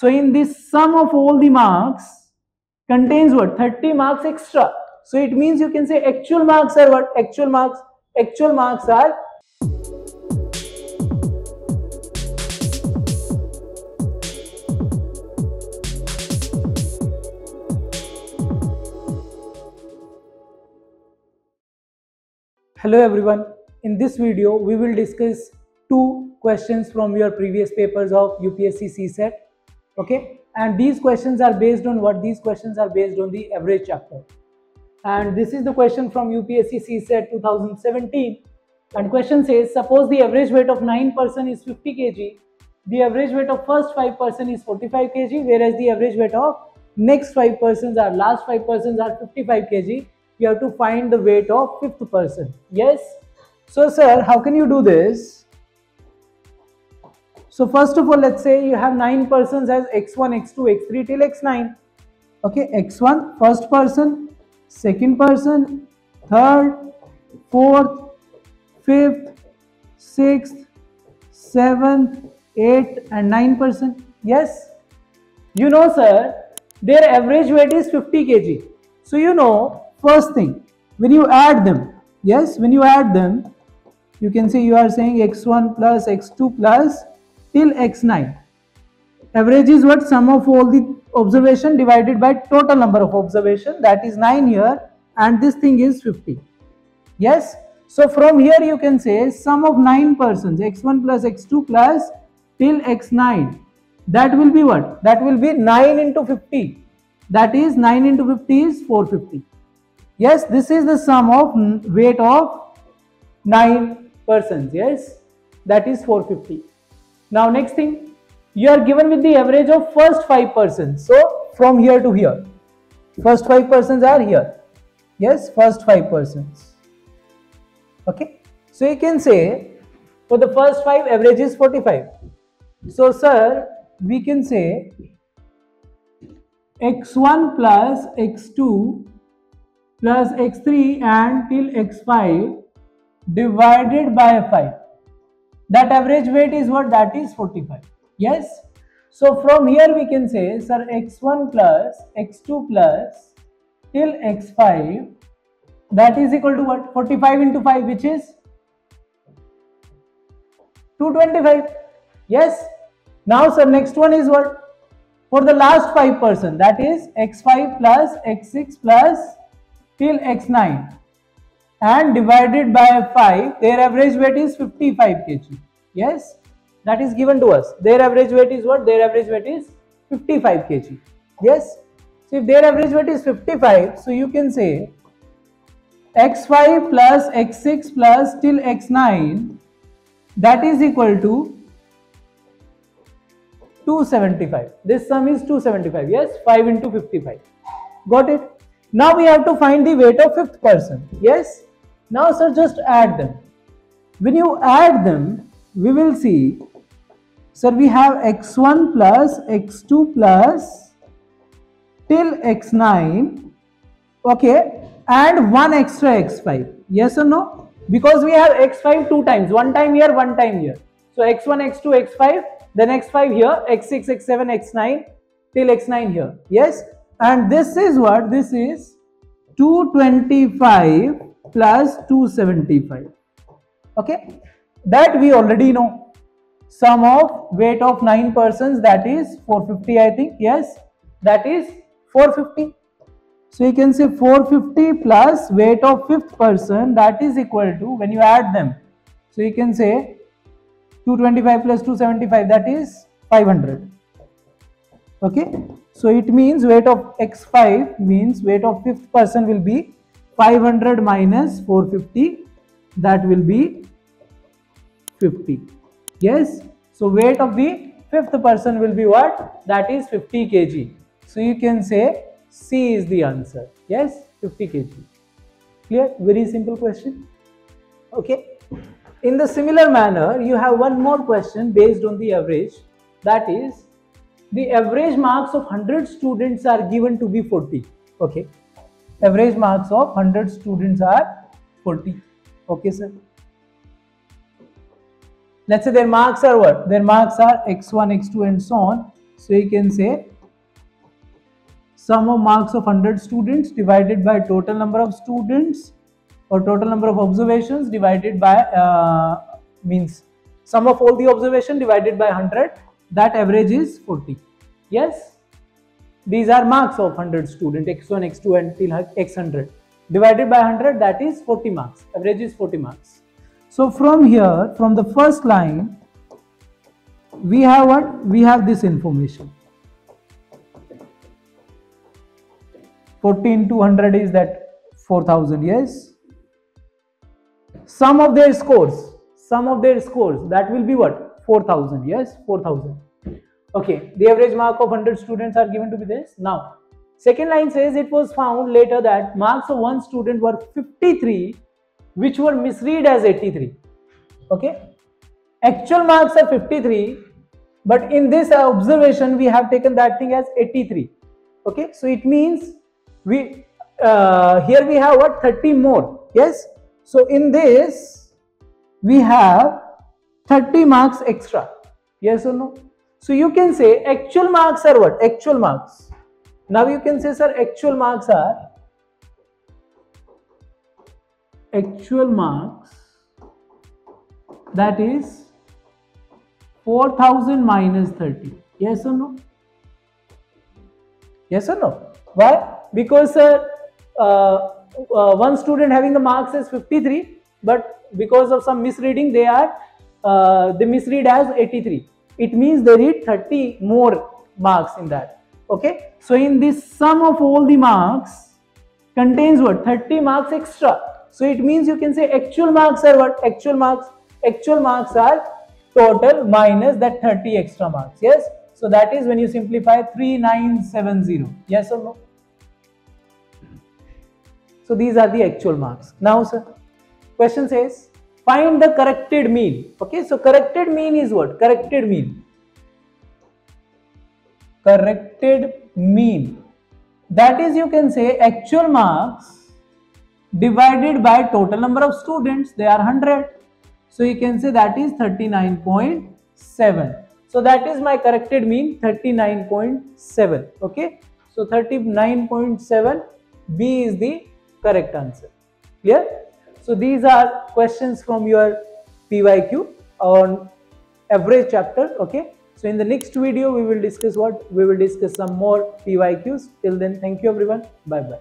So in this sum of all the marks contains what? 30 marks extra. So it means you can say actual marks are what? Actual marks. Actual marks are Hello everyone. In this video, we will discuss two questions from your previous papers of UPSC CSAT. Okay. And these questions are based on what? These questions are based on the average chapter. And this is the question from UPSC CSAT 2017. And question says, suppose the average weight of 9 person is 50 kg. The average weight of first 5 person is 45 kg. Whereas the average weight of next 5 persons or last 5 persons are 55 kg you have to find the weight of fifth person. Yes? So sir, how can you do this? So first of all, let's say you have 9 persons as x1, x2, x3 till x9. Okay, x1, first person, second person, third, fourth, fifth, sixth, seventh, eighth and 9 person. Yes? You know sir, their average weight is 50 kg. So you know First thing, when you add them, yes, when you add them, you can say you are saying x1 plus x2 plus till x9. Average is what? Sum of all the observation divided by total number of observation that is 9 here and this thing is 50. Yes. So from here you can say sum of 9 persons x1 plus x2 plus till x9 that will be what? That will be 9 into 50 that is 9 into 50 is 450. Yes, this is the sum of weight of 9 persons. Yes, that is 450. Now next thing, you are given with the average of first 5 persons. So from here to here, first 5 persons are here. Yes, first 5 persons. Okay. So you can say for the first 5 average is 45. So sir, we can say x1 plus x2 plus x3 and till x5 divided by 5 that average weight is what? That is 45 yes? So from here we can say sir x1 plus x2 plus till x5 that is equal to what? 45 into 5 which is 225 yes? Now sir next one is what? For the last 5 person that is x5 plus x6 plus till x9 and divided by 5 their average weight is 55 kg. Yes? That is given to us. Their average weight is what? Their average weight is 55 kg. Yes? So if their average weight is 55 so you can say x5 plus x6 plus till x9 that is equal to 275 this sum is 275 yes? 5 into 55 got it? Now we have to find the weight of fifth person. Yes. Now sir just add them. When you add them, we will see, sir we have x1 plus x2 plus till x9, okay, and one extra x5. Yes or no? Because we have x5 two times, one time here, one time here. So x1, x2, x5, then x5 here, x6, x7, x9 till x9 here. Yes and this is what this is 225 plus 275 okay? That we already know. Sum of weight of 9 persons that is 450 I think. Yes that is 450 so you can say 450 plus weight of fifth person that is equal to when you add them so you can say 225 plus 275 that is 500 okay? So it means weight of x5 means weight of fifth person will be 500 minus 450 that will be 50 yes? So weight of the fifth person will be what? That is 50 kg. So you can say c is the answer. Yes? 50 kg. Clear? Very simple question. Okay? In the similar manner you have one more question based on the average. That is the average marks of 100 students are given to be 40 okay average marks of 100 students are 40 okay sir. Let's say their marks are what? Their marks are x1 x2 and so on. So you can say sum of marks of 100 students divided by total number of students or total number of observations divided by uh, means sum of all the observation divided by 100 that average is 40 yes these are marks of 100 student x1 x2 until x100 divided by 100 that is 40 marks. Average is 40 marks. So from here from the first line we have what? We have this information. 14 to 100 is that 4000 yes? Sum of their scores. Sum of their scores that will be what? 4000 yes? 4000 okay the average mark of 100 students are given to be this. Now second line says it was found later that marks of one student were 53 which were misread as 83 okay? Actual marks are 53 but in this observation we have taken that thing as 83 okay? So it means we uh, here we have what? 30 more. Yes? So in this we have 30 marks extra. Yes or no so you can say actual marks are what? Actual marks. Now you can say sir actual marks are actual marks that is 4000 minus 30 yes or no? Yes or no? Why? Because uh, uh, uh, one student having the marks is 53 but because of some misreading they are uh, they misread as 83 it means they read 30 more marks in that. Okay? So in this sum of all the marks contains what? 30 marks extra. So it means you can say actual marks are what? actual marks actual marks are total minus that 30 extra marks. Yes? So that is when you simplify 3970 yes or no? So these are the actual marks. Now sir question says find the corrected mean okay so corrected mean is what corrected mean corrected mean that is you can say actual marks divided by total number of students they are 100 so you can say that is 39.7. So that is my corrected mean 39.7. Okay. So 39.7 B is the correct answer. Clear? So these are questions from your PYQ on average chapter. Okay. So in the next video we will discuss what? We will discuss some more PYQs. Till then thank you everyone. Bye bye.